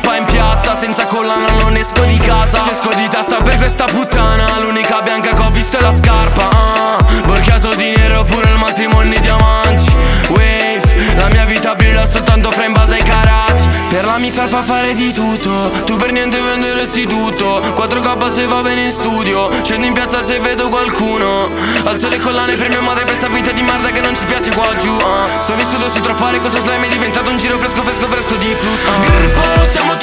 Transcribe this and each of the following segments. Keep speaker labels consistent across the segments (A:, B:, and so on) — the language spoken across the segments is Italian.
A: K in piazza Senza collana non esco di casa. Se esco di testa per questa puttana L'unica bianca cosa mi fa fare di tutto Tu per niente venderesti tutto 4K se va bene in studio Scendo in piazza se vedo qualcuno Alzo le collane per mia madre per sta vita di merda che non ci piace qua giù uh. Sono in studio su troppare questo slime è diventato un giro fresco fresco fresco di flus uh. Grippo, siamo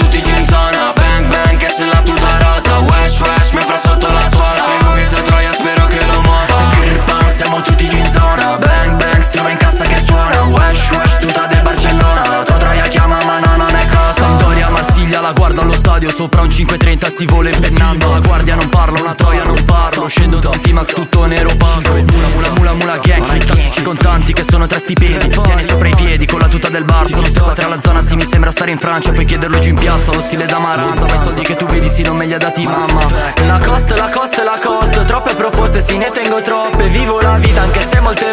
B: Sopra un 530 si vola impennando La guardia non parla, una troia non parlo Scendo da un T-Max tutto nero pago Mula mula mula mula gang. Cazzi contanti che sono tre stipendi Tieni sopra i piedi con la tuta del bar. Sono squadra alla zona sì mi sembra stare in Francia. Puoi chiederlo giù in piazza, lo stile da Maranza Ma i soldi che tu vedi sì non me li ha dati mamma.
C: La costa, la costa la costa. Troppe proposte, sì ne tengo troppe. Vivo la vita anche se molte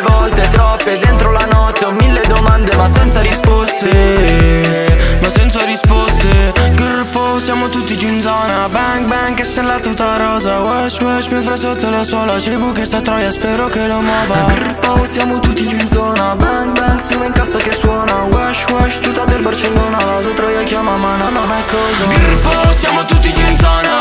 A: giù in zona Bang bang che sei la tuta rosa. Wesh wesh mi fra sotto la suola Ci buca sta troia spero che lo muova.
C: Gruppo siamo tutti giù in zona. Bang bang, strova in cassa che suona. Wesh wesh, tuta del Barcellona. La tua troia chiama ma no non è cosa.
A: Gruppo siamo tutti giù in zona